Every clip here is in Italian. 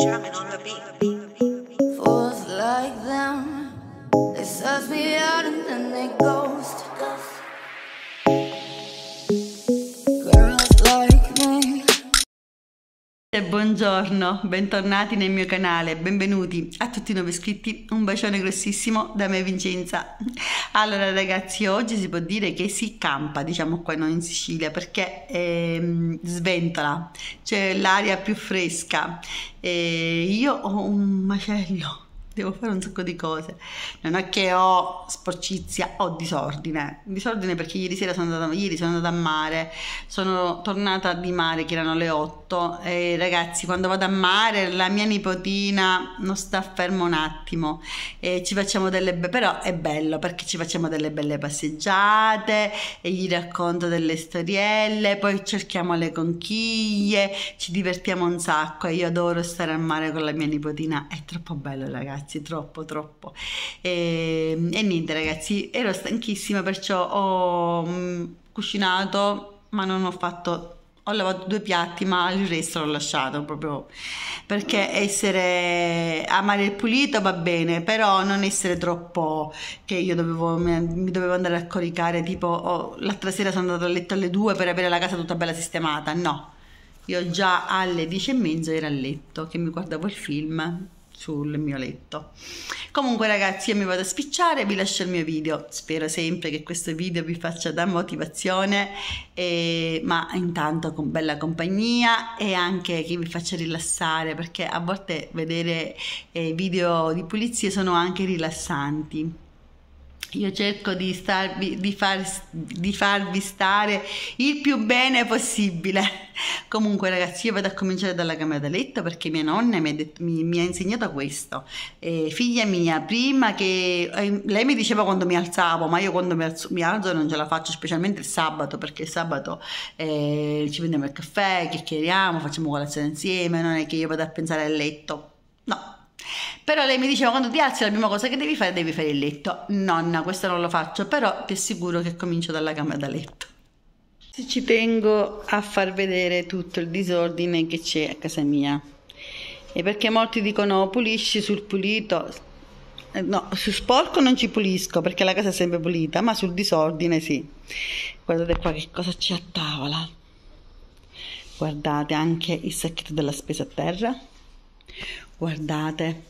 Jamming on the beat. Fools like them, they suss me out Buongiorno, bentornati nel mio canale, benvenuti a tutti i nuovi iscritti, un bacione grossissimo da me Vincenza. Allora ragazzi, oggi si può dire che si campa, diciamo qua noi in Sicilia, perché ehm, sventola, c'è l'aria più fresca e io ho un macello devo fare un sacco di cose. Non è che ho sporcizia, ho disordine. Disordine perché ieri sera sono andata, ieri sono andata a mare, sono tornata di mare che erano le 8 e ragazzi quando vado a mare la mia nipotina non sta fermo un attimo e ci facciamo delle be- però è bello perché ci facciamo delle belle passeggiate e gli racconto delle storielle, poi cerchiamo le conchiglie, ci divertiamo un sacco e io adoro stare al mare con la mia nipotina, è troppo bello ragazzi troppo troppo. E, e niente ragazzi, ero stanchissima perciò ho mm, cucinato ma non ho fatto ho lavato due piatti ma il resto l'ho lasciato proprio perché essere amare il pulito va bene però non essere troppo che io dovevo mi dovevo andare a coricare tipo oh, l'altra sera sono andata a letto alle due per avere la casa tutta bella sistemata. No io già alle dieci e mezzo ero a letto che mi guardavo il film sul mio letto. Comunque ragazzi io mi vado a spicciare, vi lascio il mio video, spero sempre che questo video vi faccia da motivazione, e, ma intanto con bella compagnia e anche che vi faccia rilassare perché a volte vedere eh, video di pulizie sono anche rilassanti io cerco di, starvi, di, far, di, farvi stare il più bene possibile. Comunque, ragazzi, io vado a cominciare dalla camera da letto perché mia nonna mi ha, detto, mi, mi ha insegnato questo. Eh, figlia mia, prima che eh, lei mi diceva quando mi alzavo, ma io quando mi alzo, mi alzo, non ce la faccio, specialmente il sabato, perché il sabato eh, ci prendiamo il caffè, chiacchieriamo, facciamo colazione insieme. Non è che io vado a pensare al letto, no però lei mi diceva quando ti alzi la prima cosa che devi fare devi fare il letto. Nonna, questo non lo faccio, però ti assicuro che comincio dalla camera da letto. Ci tengo a far vedere tutto il disordine che c'è a casa mia. E perché molti dicono pulisci sul pulito. Eh, no, su sporco non ci pulisco perché la casa è sempre pulita, ma sul disordine sì. Guardate qua che cosa c'è a tavola. Guardate anche il sacchetto della spesa a terra. Guardate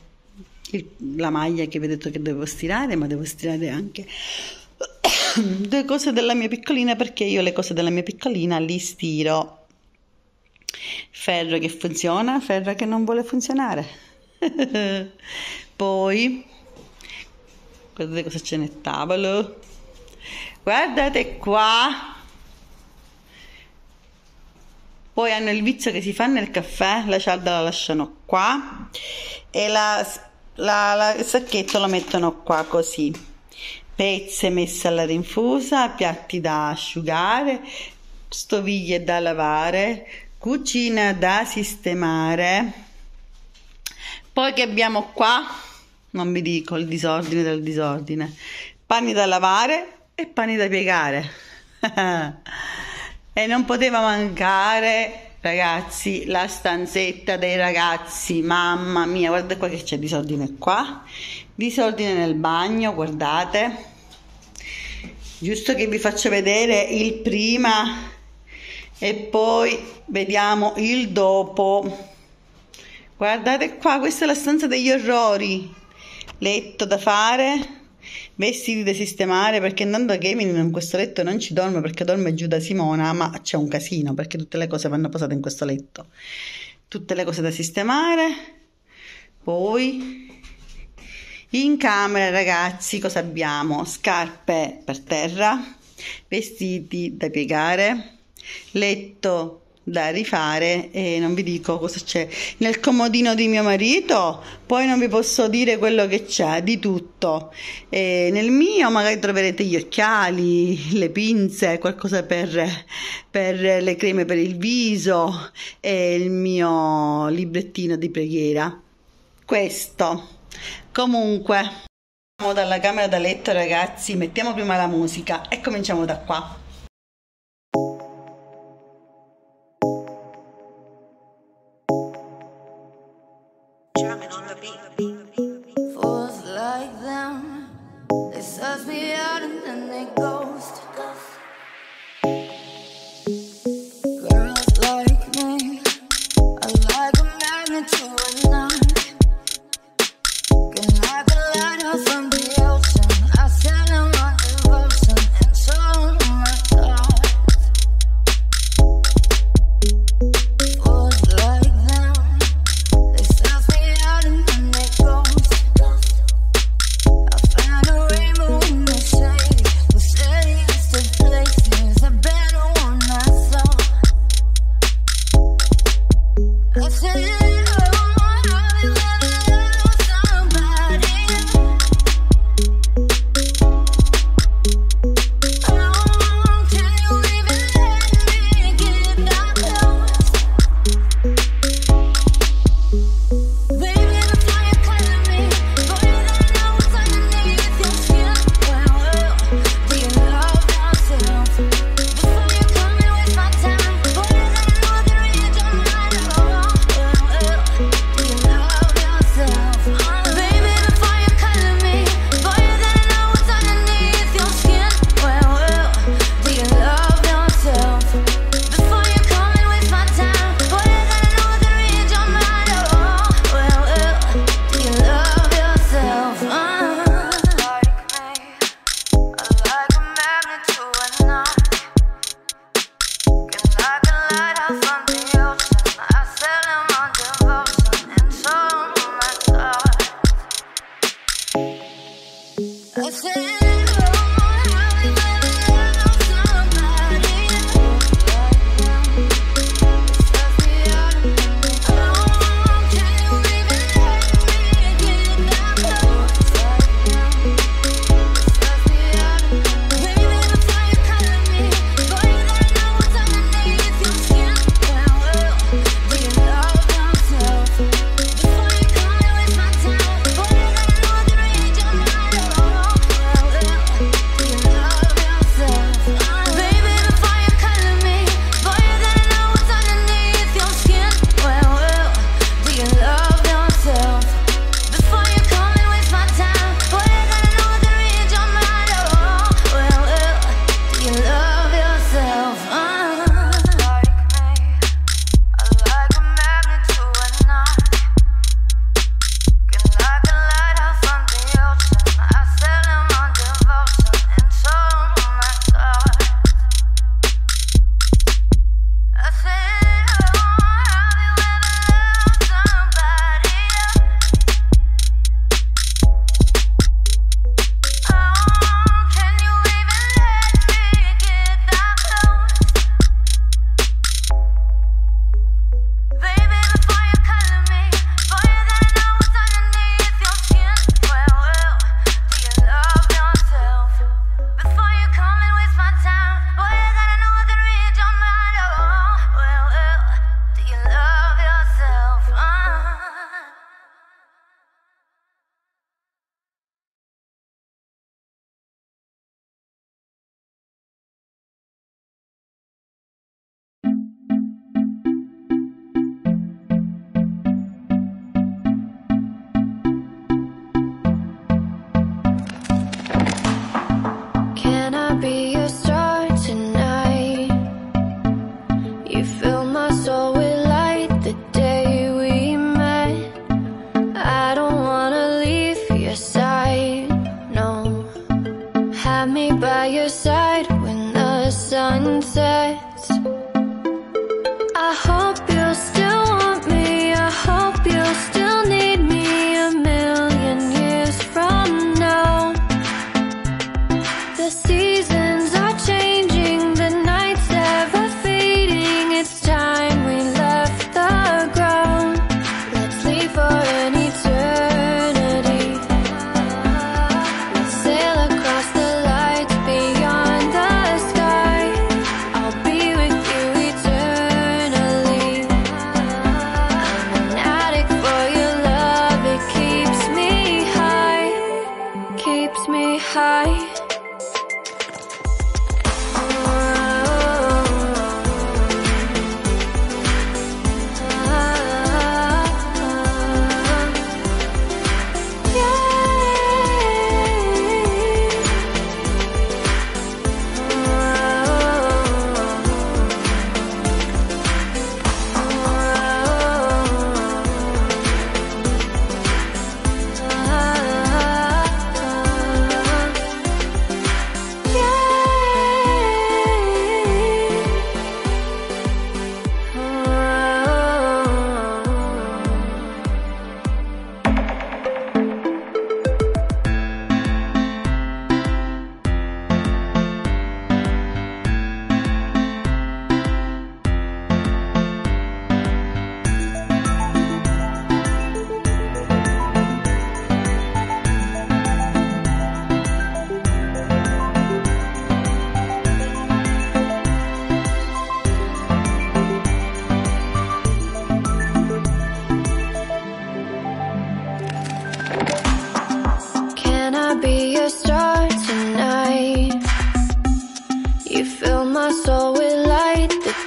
il, la maglia che vi ho detto che devo stirare, ma devo stirare anche due cose della mia piccolina perché io le cose della mia piccolina li stiro. Ferro che funziona, ferro che non vuole funzionare. Poi, guardate cosa c'è nel tavolo. Guardate qua. Poi hanno il vizio che si fa nel caffè, la cialda la lasciano qua e la la, la, il sacchetto lo mettono qua così. Pezze messe alla rinfusa piatti da asciugare stoviglie da lavare cucina da sistemare. Poi che abbiamo qua non vi dico il disordine del disordine panni da lavare e panni da piegare e non poteva mancare ragazzi la stanzetta dei ragazzi. Mamma mia guarda qua che c'è disordine qua. Disordine nel bagno guardate. Giusto che vi faccio vedere il prima e poi vediamo il dopo. Guardate qua questa è la stanza degli orrori. Letto da fare vestiti da sistemare perché andando a gaming in questo letto non ci dorme perché dorme giù da Simona ma c'è un casino perché tutte le cose vanno posate in questo letto. Tutte le cose da sistemare. Poi in camera ragazzi cosa abbiamo? Scarpe per terra vestiti da piegare letto da rifare e non vi dico cosa c'è. Nel comodino di mio marito poi non vi posso dire quello che c'è di tutto. E nel mio magari troverete gli occhiali le pinze qualcosa per, per le creme per il viso e il mio librettino di preghiera. Questo. Comunque dalla camera da letto ragazzi mettiamo prima la musica e cominciamo da qua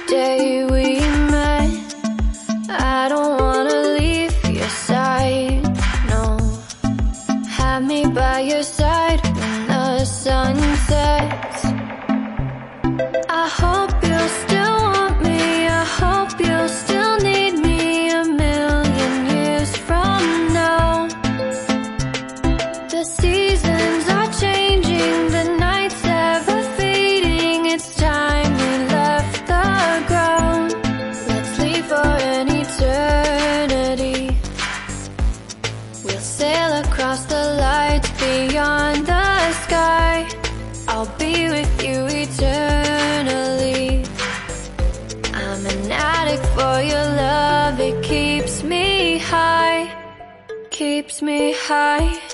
day love, it keeps me high, keeps me high.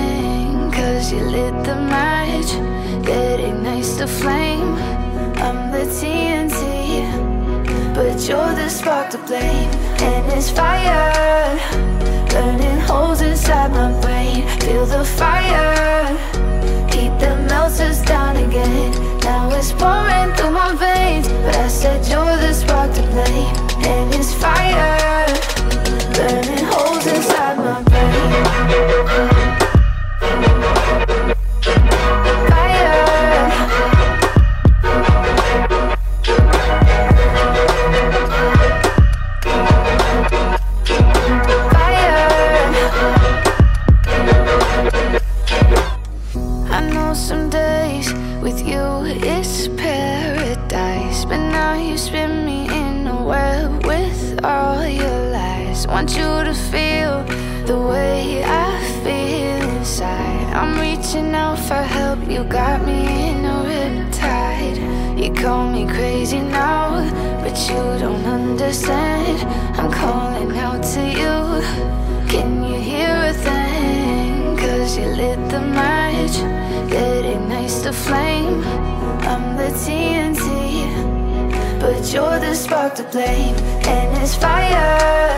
You lit the match that ignites the flame. I'm the TNT, but you're the spark to blame. And it's fire, burning holes inside my brain. Feel the fire, heat that melts us down again. Now it's pouring through my veins, but I said the flame, I'm the TNT But you're the spark to blame And it's fire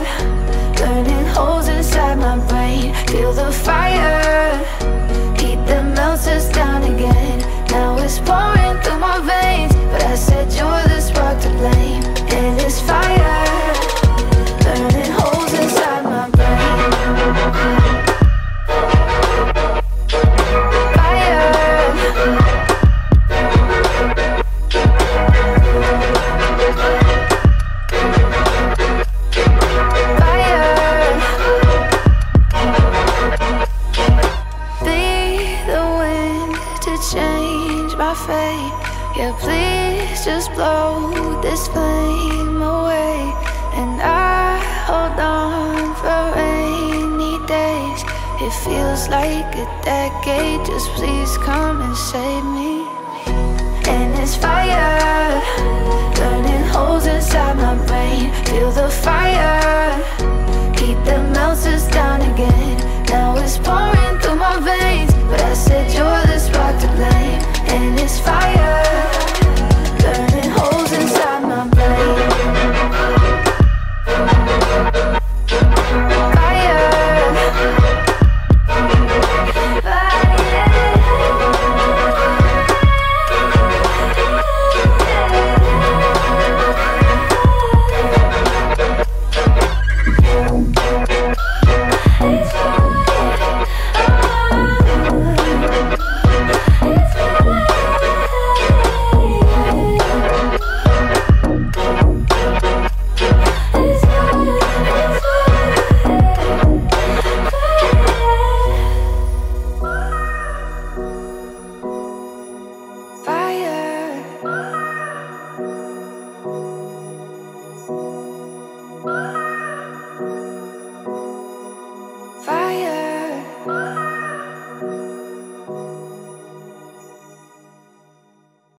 Burning holes inside my brain. Feel the fire Heat that melts us down again. Now it's pouring through my veins But I said you're the spark to blame And it's fire. fate. Yeah, please just blow this flame away. And I hold on for rainy days. It feels like a decade. Just please come and save me. And it's fire, burning holes inside my brain. Feel the fire.